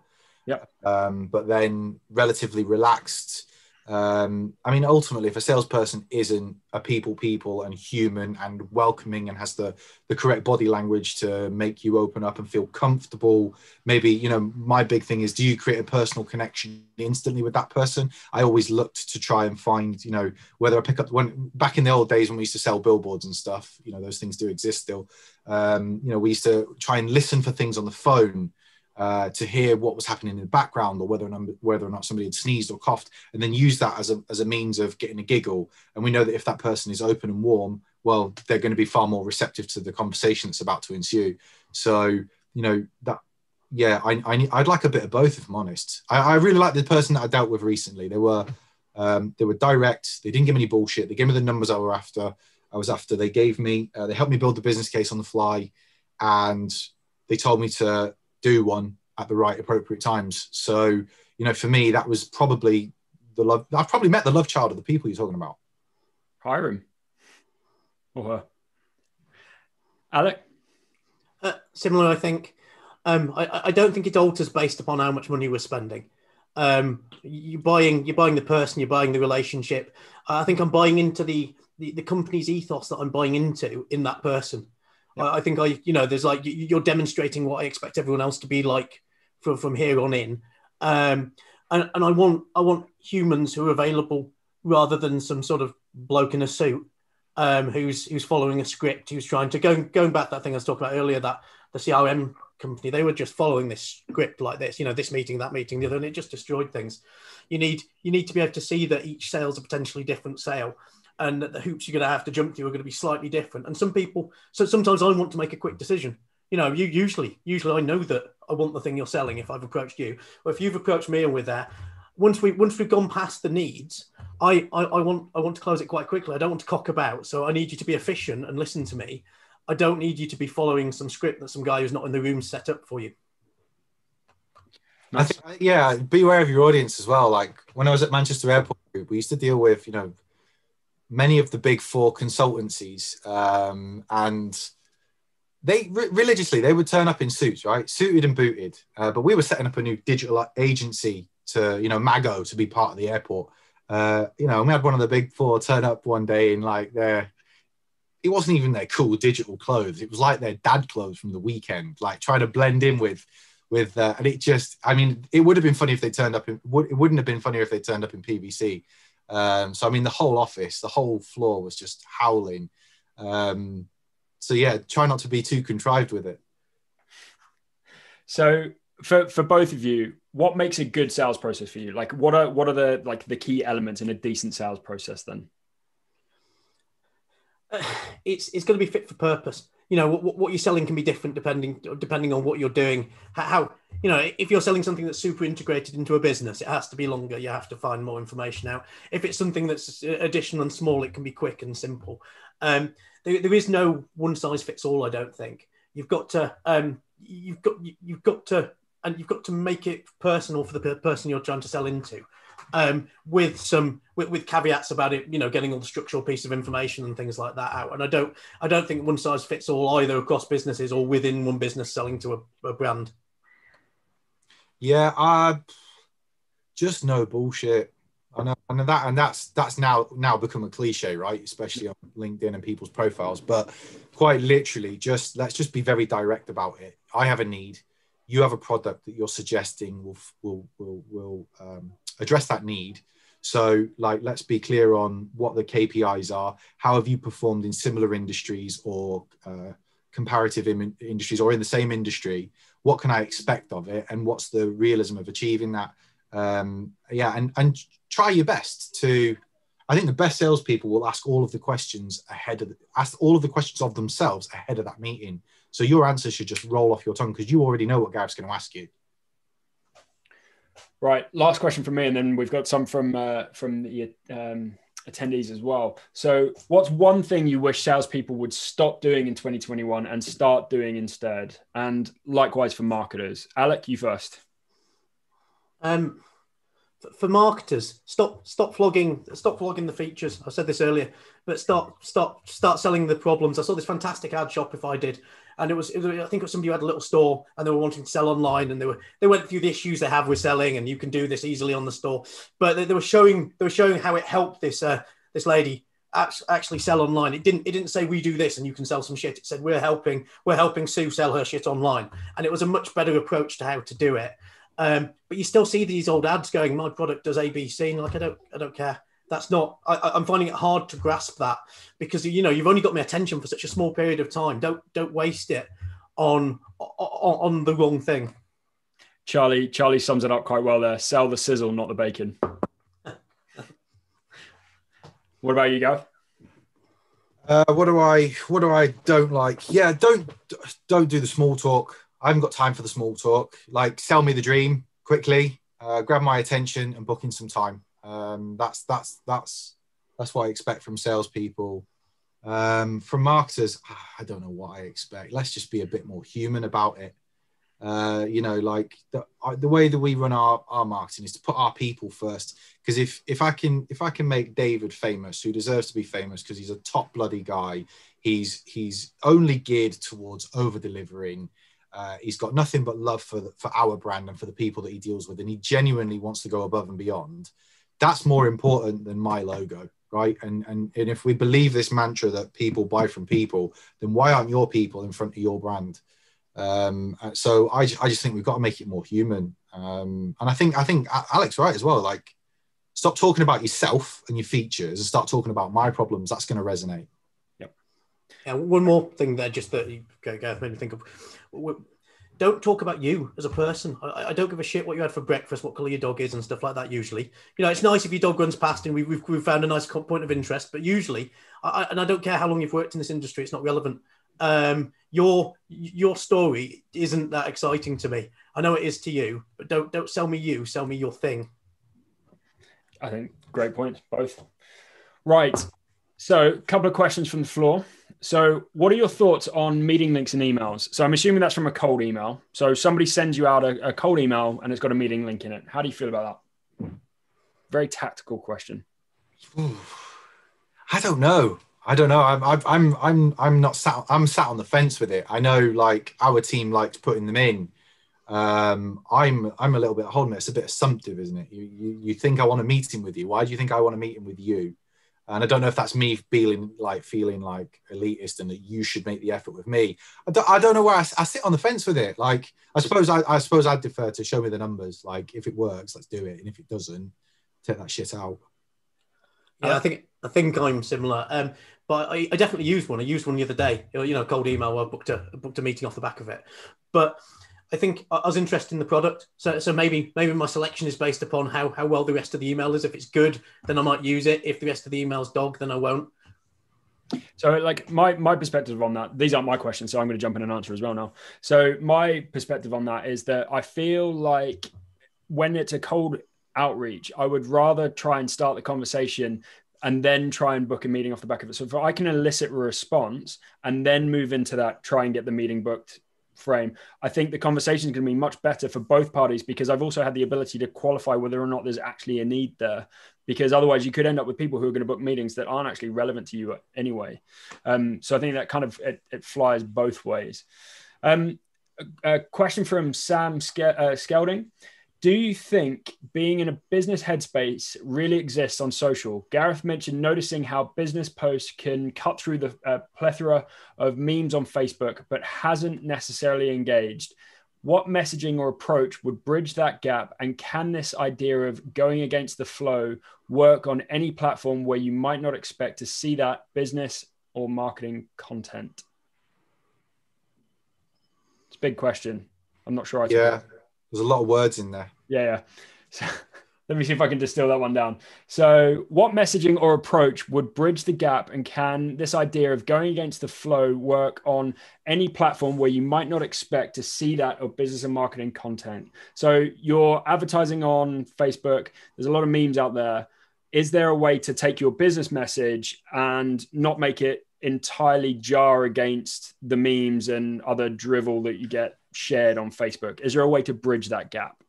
Yeah. Um, but then relatively relaxed um, I mean, ultimately, if a salesperson isn't a people people and human and welcoming and has the the correct body language to make you open up and feel comfortable, maybe you know, my big thing is, do you create a personal connection instantly with that person? I always looked to try and find, you know, whether I pick up when back in the old days when we used to sell billboards and stuff, you know, those things do exist still. Um, you know, we used to try and listen for things on the phone uh, to hear what was happening in the background or whether or not whether or not somebody had sneezed or coughed, and then use that as a as a means of getting a giggle. And we know that if that person is open and warm, well, they're going to be far more receptive to the conversation that's about to ensue. So you know that. Yeah, I, I I'd like a bit of both, if I'm honest. I, I really like the person that I dealt with recently. They were um, they were direct. They didn't give me any bullshit. They gave me the numbers I were after. I was after. They gave me. Uh, they helped me build the business case on the fly, and they told me to do one at the right appropriate times. So, you know, for me, that was probably the love. I've probably met the love child of the people you're talking about. Hiram or her. Alec? Uh, similar, I think. Um, I, I, don't think it alters based upon how much money we're spending. Um, you're buying, you're buying the person, you're buying the relationship. I think I'm buying into the, the, the company's ethos that I'm buying into in that person. Yeah. I think I, you know, there's like you're demonstrating what I expect everyone else to be like from, from here on in. Um, and, and I want I want humans who are available rather than some sort of bloke in a suit um, who's who's following a script, who's trying to go going back that thing I was talking about earlier that the CRM company they were just following this script like this, you know, this meeting, that meeting, the other, and it just destroyed things. You need you need to be able to see that each sale is a potentially different sale and that the hoops you're going to have to jump through are going to be slightly different. And some people, so sometimes I want to make a quick decision. You know, you usually, usually I know that I want the thing you're selling if I've approached you, or if you've approached me and we're there. Once we once we've gone past the needs, I, I I want I want to close it quite quickly. I don't want to cock about, so I need you to be efficient and listen to me. I don't need you to be following some script that some guy who's not in the room set up for you. Think, yeah, be aware of your audience as well. Like when I was at Manchester Airport we used to deal with, you know, many of the big four consultancies, um, and they re- religiously they would turn up in suits, right, suited and booted. Uh, but we were setting up a new digital agency to, you know, Mago to be part of the airport. Uh, you know, we had one of the big four turn up one day in like their, it wasn't even their cool digital clothes. It was like their dad clothes from the weekend, like trying to blend in with, with, uh, and it just, I mean, it would have been funny if they turned up in, would, it wouldn't have been funnier if they turned up in PVC. Um, so I mean, the whole office, the whole floor was just howling. Um, so yeah, try not to be too contrived with it. So for for both of you, what makes a good sales process for you? Like, what are what are the like the key elements in a decent sales process? Then it's it's going to be fit for purpose you know what, what you're selling can be different depending depending on what you're doing. How you know if you're selling something that's super integrated into a business it has to be longer. You have to find more information out. If it's something that's additional and small it can be quick and simple. Um, there, there is no one size fits all i don't think. You've got to um, you've got you've got to and you've got to make it personal for the person you're trying to sell into um, with some with, with, caveats about it, you know, getting all the structural piece of information and things like that out. And I don't I don't think one size fits all either across businesses or within one business selling to a, a brand. Yeah, I just no bullshit. I know, and that and that's that's now now become a cliche, right? Especially on LinkedIn and people's profiles. But quite literally, just let's just be very direct about it. I have a need. You have a product that you're suggesting will will will will um, address that need. So, like, let's be clear on what the KPIs are. How have you performed in similar industries or uh, comparative industries or in the same industry? What can I expect of it? And what's the realism of achieving that? Um, yeah, and, and try your best to. I think the best salespeople will ask all of the questions ahead of the, ask all of the questions of themselves ahead of that meeting. So your answer should just roll off your tongue because you already know what Gareth's going to ask you. Right. Last question from me, and then we've got some from uh, from the um, attendees as well. So, what's one thing you wish salespeople would stop doing in 2021 and start doing instead? And likewise for marketers. Alec, you first. Um, for marketers, stop stop flogging stop flogging the features. I said this earlier, but start stop start selling the problems. I saw this fantastic ad Shopify did, and it was, it was, I think it was somebody who had a little store and they were wanting to sell online, and they were they went through the issues they have with selling, and you can do this easily on the store. But they, they were showing they were showing how it helped this uh, this lady actually sell online. It didn't it didn't say we do this and you can sell some shit. It said we're helping we're helping Sue sell her shit online, and it was a much better approach to how to do it. Um, but you still see these old ads going, "My product does ABC," and like I don't, I don't care. That's not. I, am finding it hard to grasp that because you know you've only got my attention for such a small period of time. Don't don't waste it on on, on the wrong thing. Charlie Charlie sums it up quite well there. Sell the sizzle, not the bacon. what about you, Gav? Uh, what do I what do I don't like? Yeah, don't don't do the small talk. I haven't got time for the small talk. Like, sell me the dream quickly, uh, grab my attention, and book in some time. Um, that's that's that's that's what I expect from salespeople. Um, from marketers, I don't know what I expect. Let's just be a bit more human about it. Uh, you know, like the, the way that we run our, our marketing is to put our people first. Because if if I can if I can make David famous, who deserves to be famous because he's a top bloody guy, he's he's only geared towards over delivering. Uh, he's got nothing but love for the, for our brand and for the people that he deals with, and he genuinely wants to go above and beyond. That's more important than my logo, right? And and and if we believe this mantra that people buy from people, then why aren't your people in front of your brand? Um, uh, so I, I just think we've got to make it more human. Um, and I think I think Alec's right as well. Like, stop talking about yourself and your features and start talking about my problems. That's going to resonate. Yep. And one more thing there, just that you Gareth made me think of don't talk about you as a person. I, I, don't give a shit what you had for breakfast, what color your dog is, and stuff like that. Usually, you know, it's nice if your dog runs past and we, we've, we've found a nice point of interest. But usually, I, and I don't care how long you've worked in this industry, it's not relevant. Um, your your story isn't that exciting to me. I know it is to you, but don't don't sell me you. Sell me your thing. I think great points, both. Right. So, a couple of questions from the floor. So, what are your thoughts on meeting links and emails? So, I'm assuming that's from a cold email. So, somebody sends you out a, a cold email and it's got a meeting link in it. How do you feel about that? Very tactical question. I don't know. I don't know. I'm, I'm, I'm, I'm not sat. I'm sat on the fence with it. I know, like our team likes putting them in. Um, I'm, I'm a little bit. Hold on, it's a bit assumptive, isn't it? You, you, you think I want a meeting with you? Why do you think I want a meeting with you? And I don't know if that's me feeling like feeling like elitist and that you should make the effort with me. I don't, I don't know where I, I, sit on the fence with it. Like, I suppose I, I suppose I'd defer to show me the numbers. Like, if it works, let's do it, and if it doesn't, take that shit out. Yeah, I think I think I'm similar. Um, but I, I definitely used one. I used one the other day. You know, cold email. I booked a booked a meeting off the back of it. But I think I was interested in the product. So, so maybe maybe my selection is based upon how how well the rest of the email is. If it's good, then I might use it. If the rest of the email's dog, then I won't. So, like my my perspective on that, these aren't my questions, so I'm going to jump in and answer as well now. So, my perspective on that is that I feel like when it's a cold outreach, I would rather try and start the conversation and then try and book a meeting off the back of it. So, if I can elicit a response and then move into that, try and get the meeting booked frame, I think the conversation is going to be much better for both parties because I've also had the ability to qualify whether or not there's actually a need there. Because otherwise, you could end up with people who are going to book meetings that aren't actually relevant to you anyway. Um, so I think that kind of it, it flies both ways. Um, a, a, question from Sam Ske- uh, Skelding do you think being in a business headspace really exists on social? Gareth mentioned noticing how business posts can cut through the uh, plethora of memes on Facebook, but hasn't necessarily engaged. What messaging or approach would bridge that gap? And can this idea of going against the flow work on any platform where you might not expect to see that business or marketing content? It's a big question. I'm not sure I yeah. There's a lot of words in there. Yeah, yeah. So, let me see if I can distill that one down. So, what messaging or approach would bridge the gap, and can this idea of going against the flow work on any platform where you might not expect to see that or business and marketing content? So, you're advertising on Facebook. There's a lot of memes out there. Is there a way to take your business message and not make it entirely jar against the memes and other drivel that you get shared on Facebook? Is there a way to bridge that gap?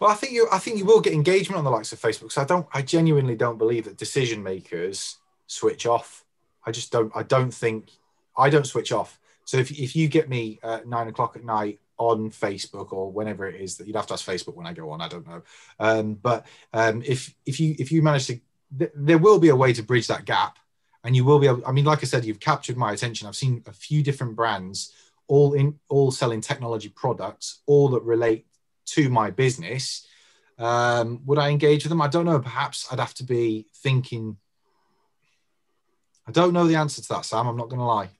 Well, I think you I think you will get engagement on the likes of Facebook. So I don't I genuinely don't believe that decision makers switch off. I just don't I don't think I don't switch off. So if, if you get me at nine o'clock at night on Facebook or whenever it is that you'd have to ask Facebook when I go on, I don't know. Um, but um, if if you if you manage to, th- there will be a way to bridge that gap, and you will be able. I mean, like I said, you've captured my attention. I've seen a few different brands, all in all selling technology products, all that relate to my business. Um, would I engage with them? I don't know. Perhaps I'd have to be thinking. I don't know the answer to that, Sam. I'm not going to lie.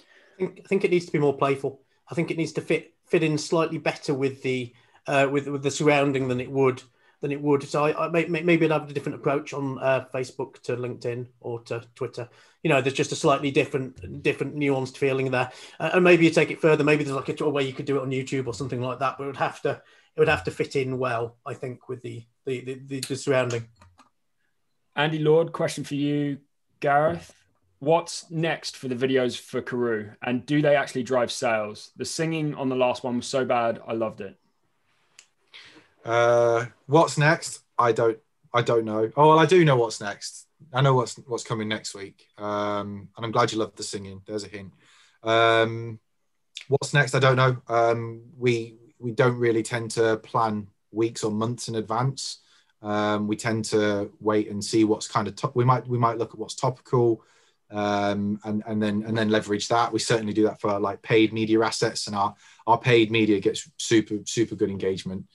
I think, I think it needs to be more playful. I think it needs to fit fit in slightly better with the uh, with with the surrounding than it would than it would. So I, I may, maybe I'd have a different approach on uh, Facebook to LinkedIn or to Twitter. You know, there's just a slightly different different nuanced feeling there, uh, and maybe you take it further. Maybe there's like a, way you could do it on YouTube or something like that, but it would have to it would have to fit in well. I think with the the, the, the, the surrounding. Andy Lord, question for you, Gareth what's next for the videos for Caroo? and do they actually drive sales? The singing on the last one was so bad, I loved it. Uh, what's next? I don't. I don't know. Oh well, I do know what's next. I know what's what's coming next week. Um, and I'm glad you loved the singing. There's a hint. Um, what's next? I don't know. Um, we we don't really tend to plan weeks or months in advance. Um, we tend to wait and see what's kind of top. We might we might look at what's topical um, and and then and then leverage that. We certainly do that for like paid media assets, and our our paid media gets super super good engagement.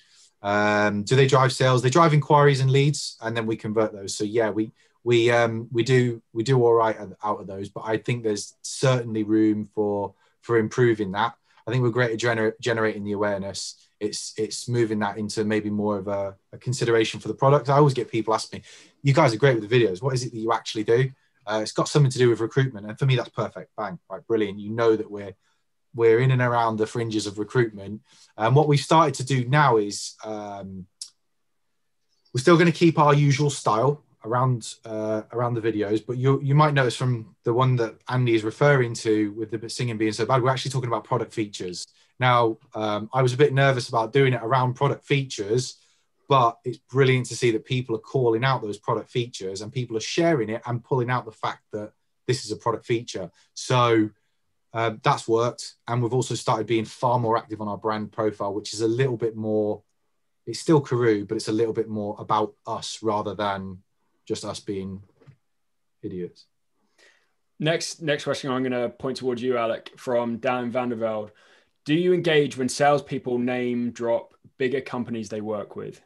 Um, do they drive sales? They drive inquiries and leads, and then we convert those. So yeah, we we um, we do we do all right out of those, but I think there's certainly room for for improving that. I think we're great at gener- generating the awareness. It's it's moving that into maybe more of a, a consideration for the product. I always get people ask me, "You guys are great with the videos. What is it that you actually do?" Uh, it's got something to do with recruitment, and for me, that's perfect. Bang, right, brilliant. You know that we're we're in and around the fringes of recruitment. And what we've started to do now is um, we're still going to keep our usual style around uh, around the videos, but you you might notice from the one that Andy is referring to with the singing being so bad, we're actually talking about product features. Now, um, I was a bit nervous about doing it around product features but it's brilliant to see that people are calling out those product features and people are sharing it and pulling out the fact that this is a product feature. So uh, that's worked. And we've also started being far more active on our brand profile, which is a little bit more, it's still Caroo, but it's a little bit more about us rather than just us being idiots. Next, next question I'm going to point towards you, Alec, from Dan Vandervelde. Do you engage when salespeople name drop bigger companies they work with?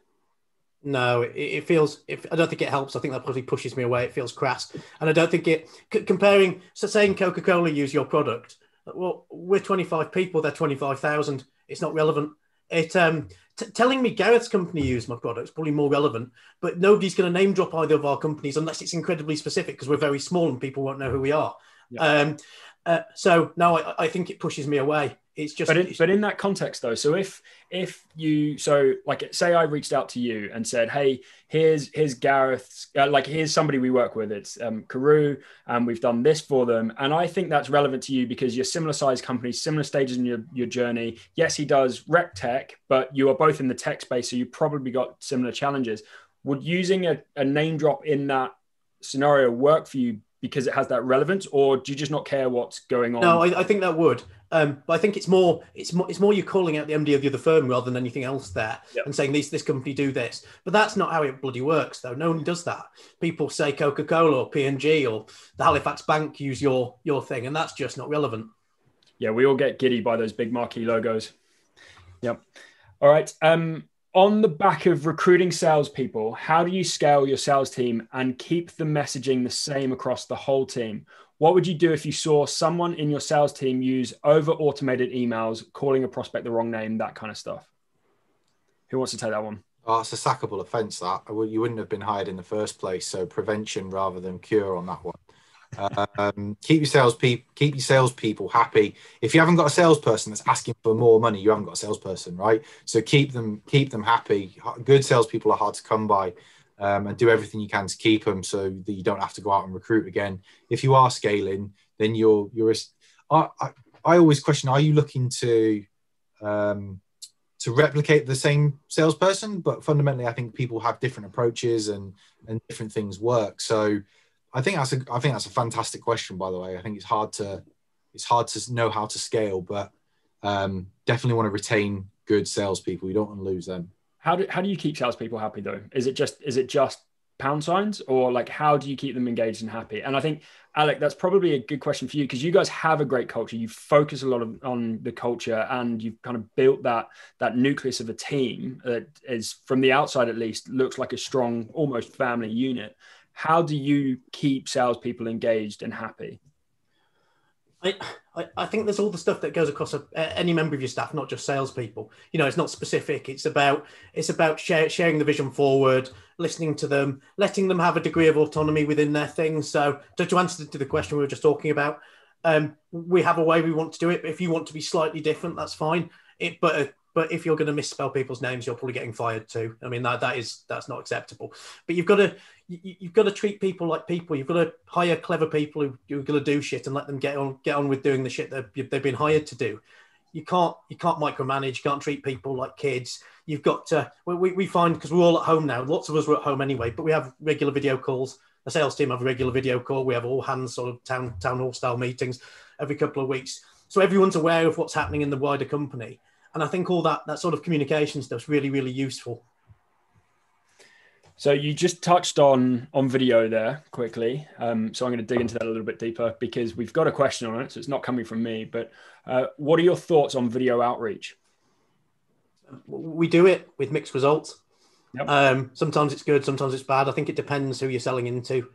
No, it, it feels. If, I don't think it helps. I think that probably pushes me away. It feels crass, and I don't think it. C- comparing, so saying Coca Cola use your product. Well, we're twenty five people. They're twenty five thousand. It's not relevant. It um, t- telling me Gareth's company use my product is probably more relevant. But nobody's going to name drop either of our companies unless it's incredibly specific because we're very small and people won't know who we are. Yeah. Um, uh, so no, I, I think it pushes me away it's just but in, but in that context though so if if you so like say i reached out to you and said hey here's here's gareth's uh, like here's somebody we work with it's um Caroo and we've done this for them and i think that's relevant to you because you're similar size companies similar stages in your, your journey yes he does rec tech but you are both in the tech space so you probably got similar challenges would using a, a name drop in that scenario work for you because it has that relevance, or do you just not care what's going on? No, I, I think that would. Um, but I think it's more it's more it's more you calling out the MD of the other firm rather than anything else there yep. and saying this this company do this. But that's not how it bloody works though. No one does that. People say Coca Cola or P and G or the Halifax Bank use your your thing, and that's just not relevant. Yeah, we all get giddy by those big marquee logos. Yep. All right. Um, on the back of recruiting salespeople, how do you scale your sales team and keep the messaging the same across the whole team? What would you do if you saw someone in your sales team use over automated emails, calling a prospect the wrong name, that kind of stuff? Who wants to take that one? Oh, it's a sackable offence. That you wouldn't have been hired in the first place. So prevention rather than cure on that one. Um, keep your sales people keep your salespeople happy. If you haven't got a salesperson that's asking for more money, you haven't got a salesperson, right? So keep them keep them happy. Good salespeople are hard to come by, um, and do everything you can to keep them so that you don't have to go out and recruit again. If you are scaling, then you're you're. A, I, I, I always question: Are you looking to um, to replicate the same salesperson, but fundamentally, I think people have different approaches and and different things work. So, I think that's a I think that's a fantastic question. By the way, I think it's hard to it's hard to know how to scale, but um, definitely want to retain good salespeople. You don't want to lose them. How do how do you keep salespeople happy though? Is it just is it just pound signs or like how do you keep them engaged and happy? And I think Alec, that's probably a good question for you because you guys have a great culture. You focus a lot of, on the culture and you've kind of built that that nucleus of a team that is from the outside at least looks like a strong almost family unit. How do you keep salespeople engaged and happy? I, I, think there's all the stuff that goes across a, any member of your staff, not just salespeople. You know, it's not specific. It's about it's about share, sharing the vision forward, listening to them, letting them have a degree of autonomy within their things. So, to, to answer to the question we were just talking about, um, we have a way we want to do it. But if you want to be slightly different, that's fine. It, but but if you're going to misspell people's names, you're probably getting fired too. I mean, that that is that's not acceptable. But you've got to you, have got to treat people like people. You've got to hire clever people who, are going to do shit and let them get on get on with doing the shit that they've been hired to do. You can't you can't micromanage. You can't treat people like kids. You've got to. We, we find because we're all at home now. Lots of us were at home anyway, but we have regular video calls. The sales team have a regular video call. We have all hands sort of town town hall style meetings every couple of weeks. So everyone's aware of what's happening in the wider company and I think all that that sort of communication stuff is really really useful. So you just touched on on video there quickly. Um, so I'm going to dig into that a little bit deeper because we've got a question on it. So it's not coming from me, but uh, what are your thoughts on video outreach? We do it with mixed results. Yep. Um, sometimes it's good, sometimes it's bad. I think it depends who you're selling into.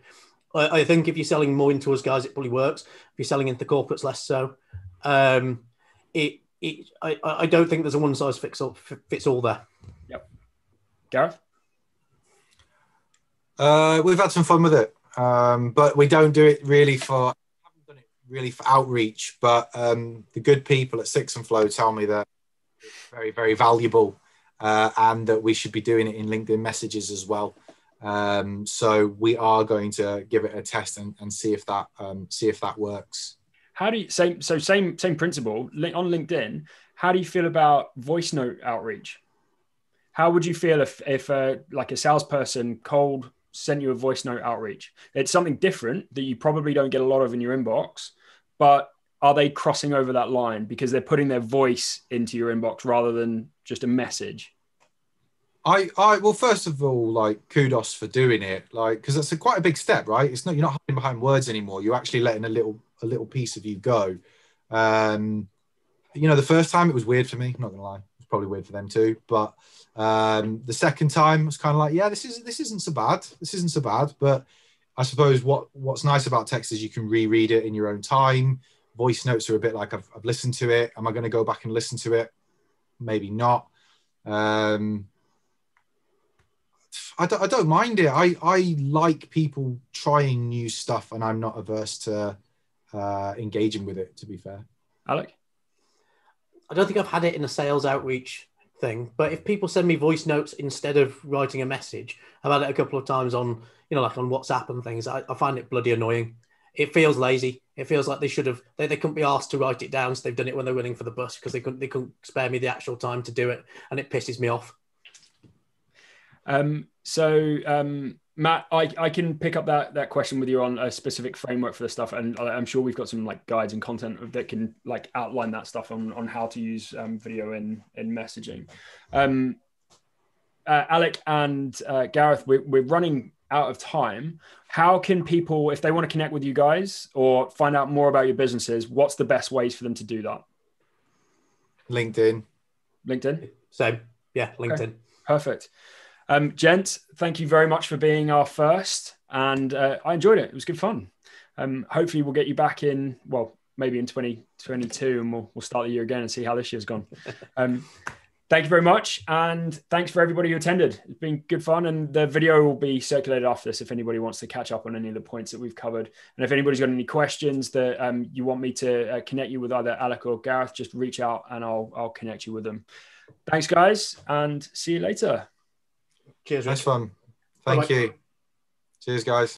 I, I, think if you're selling more into us guys, it probably works. If you're selling into corporates, less so. Um, it it, I, I don't think there's a one size fits all fits all there. Yep. Gareth. Uh, we've had some fun with it, um, but we don't do it really for. haven't done it really for outreach, but um, the good people at Six and Flow tell me that it's very, very valuable, uh, and that we should be doing it in LinkedIn messages as well. Um, so we are going to give it a test and, and see if that um, see if that works. How do you same so same same principle on LinkedIn? How do you feel about voice note outreach? How would you feel if if uh, like a salesperson cold sent you a voice note outreach? It's something different that you probably don't get a lot of in your inbox, but are they crossing over that line because they're putting their voice into your inbox rather than just a message? I, I well, first of all, like kudos for doing it, like because that's a quite a big step, right? It's not you're not hiding behind words anymore. You're actually letting a little a little piece of you go. Um, you know, the first time it was weird for me. I'm not gonna lie, it was probably weird for them too. But um, the second time was kind of like, yeah, this is this isn't so bad. This isn't so bad. But I suppose what what's nice about text is you can reread it in your own time. Voice notes are a bit like I've, I've listened to it. Am I going to go back and listen to it? Maybe not. Um, I don't, I don't mind it. I, I like people trying new stuff, and I'm not averse to uh, engaging with it. To be fair, Alec, I don't think I've had it in a sales outreach thing, but if people send me voice notes instead of writing a message, I've had it a couple of times on you know like on WhatsApp and things. I, I find it bloody annoying. It feels lazy. It feels like they should have they, they couldn't be asked to write it down, so they've done it when they're running for the bus because they couldn't they couldn't spare me the actual time to do it, and it pisses me off. Um, so um, Matt, I, I can pick up that that question with you on a specific framework for the stuff, and I'm sure we've got some like guides and content that can like outline that stuff on, on how to use um, video in in messaging. Um, uh, Alec and uh, Gareth, we're, we're running out of time. How can people, if they want to connect with you guys or find out more about your businesses, what's the best ways for them to do that? LinkedIn. LinkedIn. Same. Yeah, LinkedIn. Okay. Perfect. Um, gents, thank you very much for being our first, and uh, I enjoyed it. It was good fun. Um, hopefully, we'll get you back in. Well, maybe in 2022, and we'll, we'll start the year again and see how this year's gone. Um, thank you very much, and thanks for everybody who attended. It's been good fun, and the video will be circulated after this if anybody wants to catch up on any of the points that we've covered. And if anybody's got any questions that um, you want me to uh, connect you with either Alec or Gareth, just reach out and I'll I'll connect you with them. Thanks, guys, and see you later. Cheers. Nice fun. Thank Bye-bye. you. Cheers, guys.